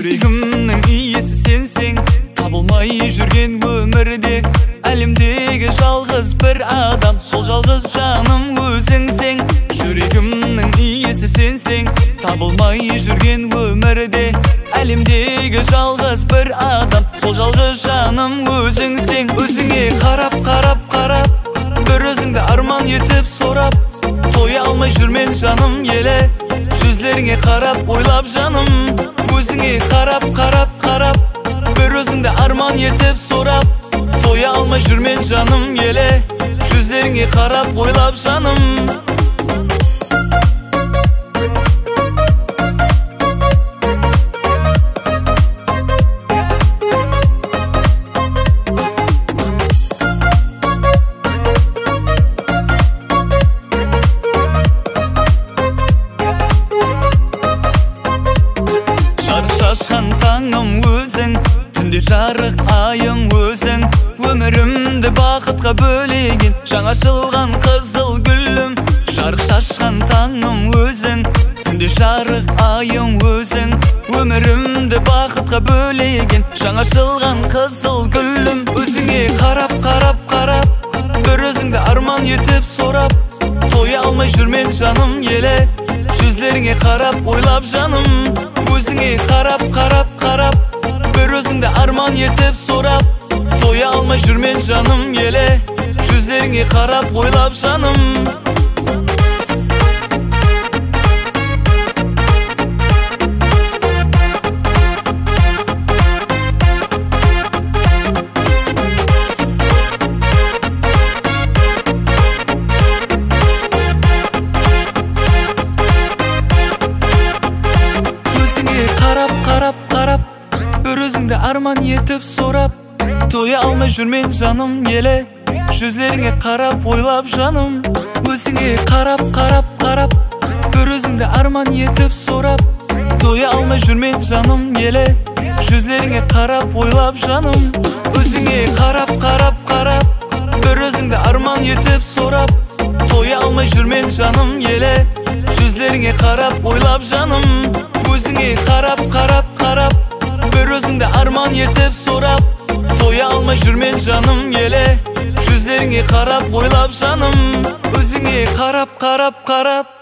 жүрегімнің иесі сенсең табылмай жүрген өмірде әлемдегі жалғыз бір адам. Сол жалғыз жаным өзіңсің жүрегімнің иесі сенсең табылмай жүрген өмірде әлемдегі жалғыз бір адам. Сол жалғыз жаным өзіңсің өзіңе қарап қарап қарап бір өзіңді арман етіп сорап тоя алмай жүрмен жаным еле жүзлеріңе қарап ойлап жаным өзіңе қарап қарап қарап бір өзіңді арман етіп сорап тоя алмай жүрмен жаным еле жүзлеріңе қарап ойлап жаным шашқан таңым өзің? Түнде жарық айым өзің? Өмірімді бақытқа бөлеген жаңашылған қызыл гүлім. Жарық шашқан таңым өзің? Түнде жарық айым өзің? Өмірімді бақытқа бөлеген жаңашылған қызыл гүлім. Өзіңе қарап қарап қарап бір өзіңді арман етіп сорап. Тоя алмай жүрмен жаным еле. Жүзлеріңе қарап ойлап жаным өзіңе қарап қарап қарап бір өзіңді арман етіп сорап тоя алмай жүрмен жаным еле жүзлеріңе қарап ойлап жаным бір өзіңді арман етіп сорап тоя алмай жүрмен жаным еле жүзлеріңе қарап ойлап жаным өзіңе қарап қарап қарап бір өзіңді арман етіп сорап тоя алмай жүрмен жаным еле жүзлеріңе қарап ойлап жаным өзіңе қарап қарап қарап бір өзіңді арман етіп сорап тоя алмай жүрмен жаным еле жүзлеріңе қарап ойлап жаным өзіңе қарап қарап өзіңді арман етіп сорап тоя алмай жүрмен жаным еле жүзлеріңе қарап ойлап жаным өзіңе қарап қарап қарап